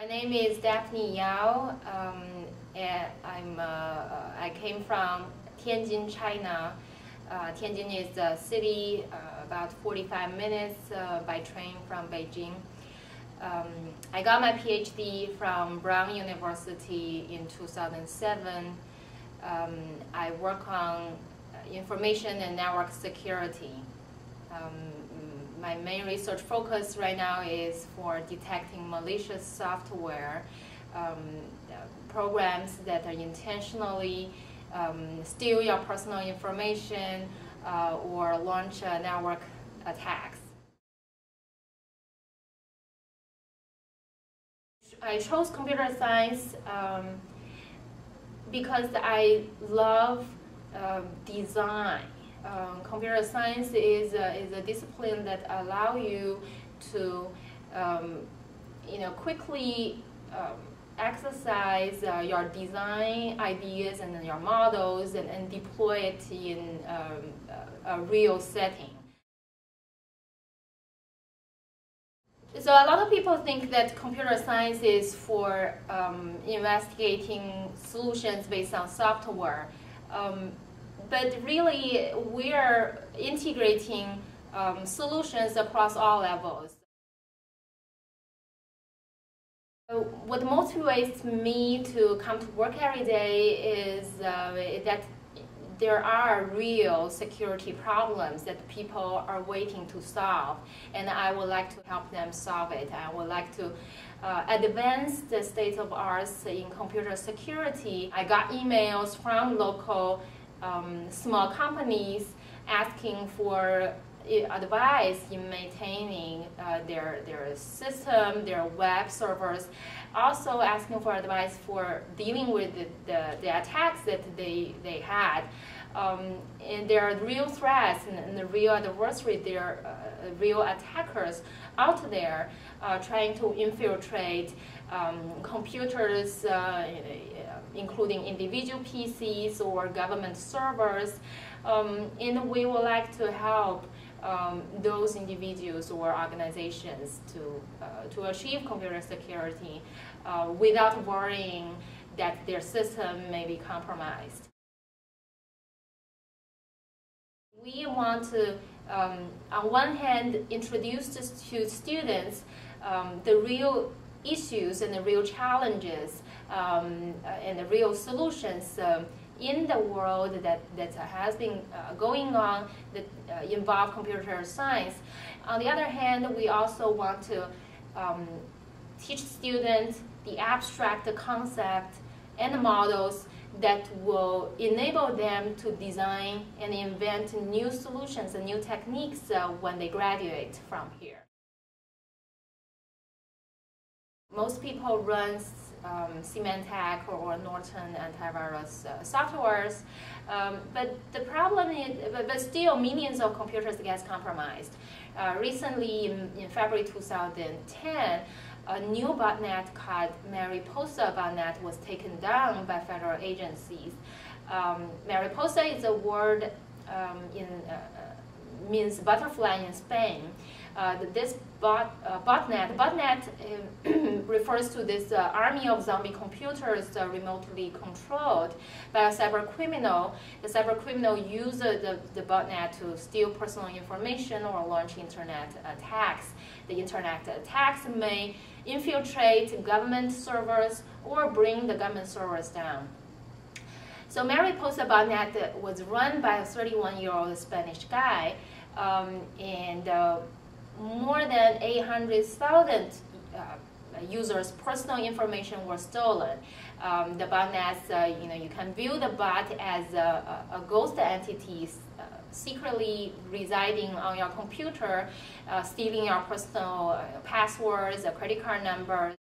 My name is Daphne Yao. Um, I'm, uh, uh, I came from Tianjin, China. Uh, Tianjin is a city uh, about 45 minutes uh, by train from Beijing. Um, I got my PhD from Brown University in 2007. Um, I work on information and network security. My main research focus right now is for detecting malicious software, um, programs that are intentionally um, steal your personal information uh, or launch network attacks. I chose computer science um, because I love uh, design. Um, computer science is a, is a discipline that allow you to um, you know, quickly um, exercise uh, your design ideas and your models and, and deploy it in um, a real setting. So a lot of people think that computer science is for um, investigating solutions based on software. But really, we're integrating um, solutions across all levels. What motivates me to come to work every day is uh, that there are real security problems that people are waiting to solve, and I would like to help them solve it. I would like to uh, advance the state of arts in computer security. I got emails from local um, small companies asking for advice in maintaining uh, their, their system, their web servers, also asking for advice for dealing with the, the, the attacks that they, they had. Um, and there are real threats and, and the real adversaries, there are uh, real attackers out there uh, trying to infiltrate um, computers, uh, including individual PCs or government servers. Um, and we would like to help um, those individuals or organizations to, uh, to achieve computer security uh, without worrying that their system may be compromised. We want to, um, on one hand, introduce to students um, the real issues and the real challenges um, and the real solutions um, in the world that, that has been uh, going on that uh, involve computer science. On the other hand, we also want to um, teach students the abstract concept and models that will enable them to design and invent new solutions and new techniques uh, when they graduate from here. Most people run um, Symantec or Norton antivirus uh, softwares. Um, but the problem is, but, but, still millions of computers get compromised. Uh, recently, in, in, February 2010, a new botnet called Mariposa botnet was taken down by federal agencies. Um, Mariposa is a word um, in uh, uh, means butterfly in Spain. Uh, this bot, uh, botnet, botnet uh, refers to this uh, army of zombie computers remotely controlled by a cyber criminal. The cyber criminal uses the, the botnet to steal personal information or launch internet attacks. The internet attacks may infiltrate government servers or bring the government servers down. So Mariposa botnet that was run by a 31-year-old Spanish guy, um, and uh, more than 800,000 uh, users' personal information were stolen. Um, the botnets, uh, you know, you can view the bot as a, a, ghost entity uh, secretly residing on your computer, uh, stealing your personal uh, passwords, credit card number.